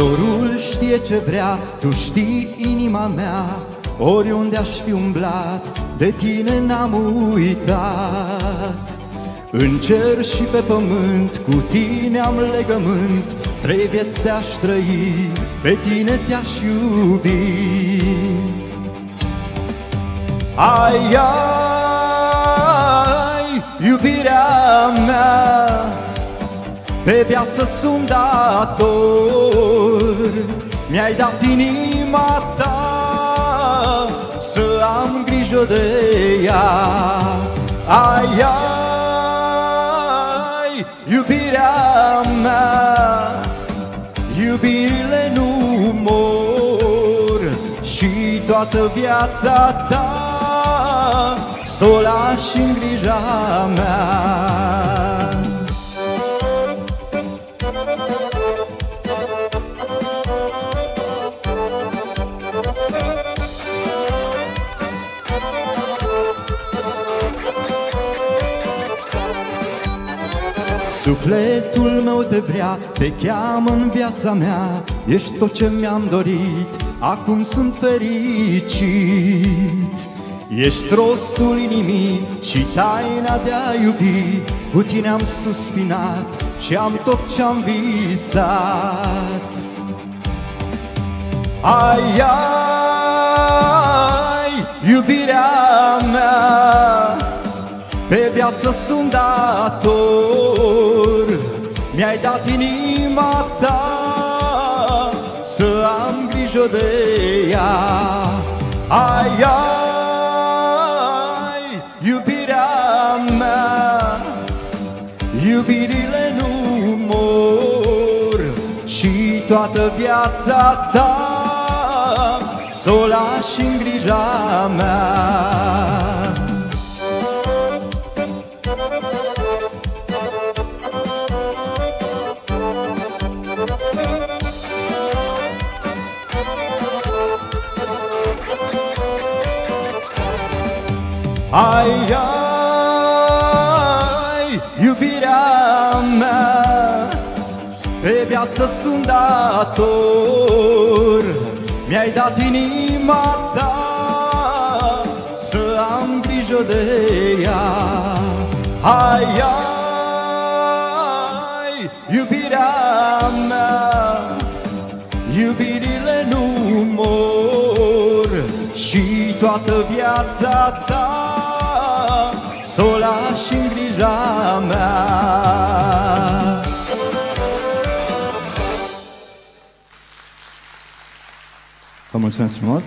Dorul știe ce vrea, tu știi inima mea. Oriunde aș fi umblat, de tine n-am uitat. În cer și pe pământ, cu tine am legământ. Trei vieți te-aș trăi, pe tine te-aș iubi. Ai, ai, iubirea mea Pe viață sunt dator. Mi-ai dat inima ta Să am grijă de ea. Ai, ai, iubirea mea Iubirile nu mor Și toată viața ta Să o lași în grija mea Sufletul meu te vrea, te cheamă în viața mea. Ești tot ce mi-am dorit, acum sunt fericit. Ești rostul inimii și taina de a iubi. Cu tine am suspinat și am tot ce-am visat. Ai, ai, iubirea mea Pe viață sunt dator Mi-ai dat inima ta Să am grijă de ea. Ai, ai, iubirea mea Iubirile nu mor Și toată viața ta Să o lași în grija mea Ai, ai, iubirea mea Pe viață sunt dator. Mi-ai dat inima ta Să am grijă de ea. Ai, ai, iubirea mea Iubirile nu mor Și toată viața ta Să o lași în grija mea Vă mulțumesc frumos!